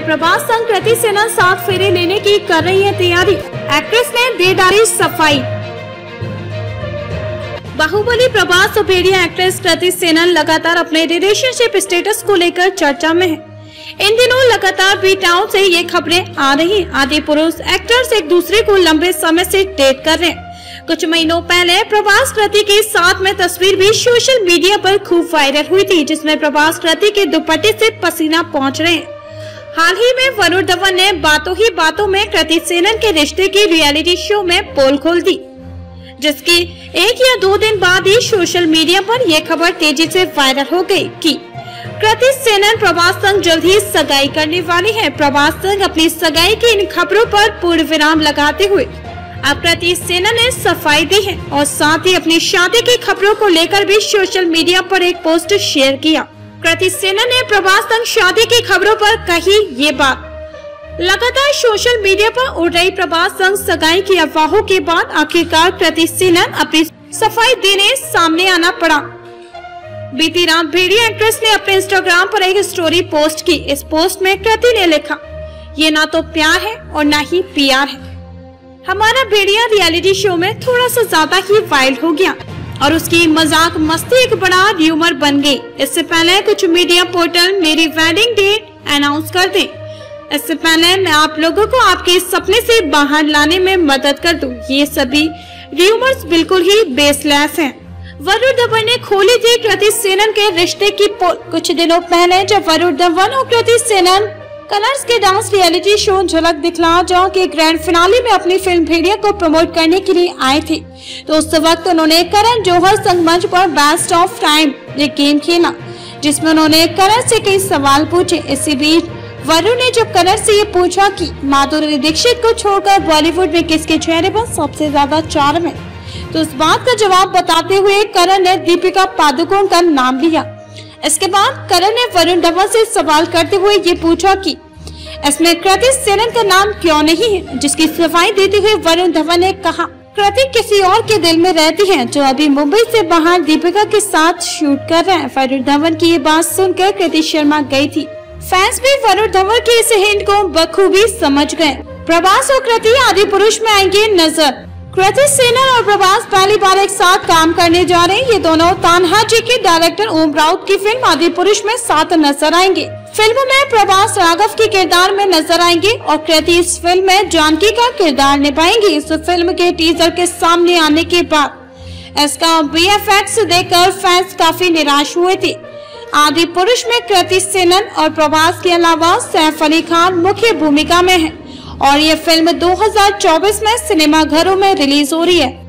प्रभास संग कृति सेना साथ फेरे लेने की कर रही है तैयारी। एक्ट्रेस ने दे डाली सफ़ाई। बाहुबली प्रभास भेड़िया एक्ट्रेस कृति सेनन लगातार अपने रिलेशनशिप स्टेटस को लेकर चर्चा में है। इन दिनों लगातार बी टाउन से ये खबरें आ रही आदि पुरुष एक्टर्स एक दूसरे को लंबे समय से डेट कर रहे हैं। कुछ महीनों पहले प्रभास कृति के साथ में तस्वीर भी सोशल मीडिया पर खूब वायरल हुई थी, जिसमें प्रभास कृति के दुपट्टे से पसीना पहुँच रहे हैं। हाल ही में वरुण धवन ने बातों ही बातों में कृति सेनन के रिश्ते की रियलिटी शो में पोल खोल दी, जिसकी एक या दो दिन बाद ही सोशल मीडिया पर यह खबर तेज़ी से वायरल हो गई कि कृति सेनन प्रभास संग जल्द ही सगाई करने वाली है। प्रभास संग अपनी सगाई की इन खबरों पर पूर्ण विराम लगाते हुए अब कृति सेना ने सफ़ाई दी है और साथ ही अपनी शादी की खबरों को लेकर भी सोशल मीडिया पर एक पोस्ट शेयर किया। कृति सेना ने प्रभास संग शादी की खबरों पर कही ये बात। लगातार सोशल मीडिया पर उड़ रही प्रभास संग सगाई की अफवाहों के बाद आखिरकार कृति सेनन अपनी सफ़ाई देने सामने आना पड़ा। बीती रात भेड़िया एक्ट्रेस ने अपने इंस्टाग्राम पर एक स्टोरी पोस्ट की। इस पोस्ट में कृति ने लिखा, ये ना तो प्यार है और ना ही प्यार है। हमारा भेड़िया रियलिटी शो में थोड़ा सा ज़्यादा ही वाइल्ड हो गया। और उसकी मज़ाक मस्ती एक बड़ा र्यूमर बन गई इससे पहले कुछ मीडिया पोर्टल मेरी वेडिंग डेट अनाउंस कर दे इससे पहले मैं आप लोगों को आपके सपने से बाहर लाने में मदद कर दूँ। ये सभी र्यूमर्स बिल्कुल ही बेसलेस हैं। वरुण धवन ने खोली थी कृति सेनन के रिश्ते की पोल कुछ दिनों पहले जब वरुण धवन और कृति सेनन कलर्स के dance reality show Jhalak Dikhla Jao के ग्रैंड फिनाले में अपनी फ़िल्म भेड़िया को प्रमोट करने के लिए आए थे। तो उस वक्त उन्होंने करण जौहर संग मंच पर बेस्ट ऑफ़ टाइम एक गेम खेला, जिसमें उन्होंने करण से कई सवाल पूछे। इसी बीच वरुण ने जब करण से ये पूछा कि, माधुरी दीक्षित को छोड़कर बॉलीवुड में किसके चेहरे पर सबसे ज़्यादा चार्म है? तो उस बात का जवाब बताते हुए करण ने दीपिका पादुकोण का नाम लिया। इसके बाद करण ने वरुण धवन से सवाल करते हुए ये पूछा कि, इसमें कृति सेनन का नाम क्यों नहीं है? जिसकी सफ़ाई देते हुए वरुण धवन ने कहा कृति किसी और के दिल में रहती है जो अभी मुंबई से बाहर दीपिका के साथ शूट कर रहे हैं। वरुण धवन की ये बात सुनकर कृति शर्मा गई थी। फैंस भी वरुण धवन के इस हिंट को बखूबी समझ गए। प्रभास और कृति आदि पुरुष में आएँगे नज़र। कृति सेनन और प्रभास पहली बार एक साथ काम करने जा रहे हैं। ये दोनों तानहा जी के डायरेक्टर ओम राउत की फ़िल्म आदि पुरुष में साथ नज़र आएँगे। फ़िल्म में प्रभास राघव के किरदार में नज़र आएँगे और कृति इस फ़िल्म में जानकी का किरदार निभाएँगी। इस फ़िल्म के टीजर के सामने आने के बाद। इसका बी एफ़ देखकर फैंस काफ़ी निराश हुए थे। आदि पुरुष में कृति सेनन और प्रभास के अलावा सैफ अली खान मुख्य भूमिका में है। और ये फ़िल्म 2024 में सिनेमा घरों में रिलीज़ हो रही है।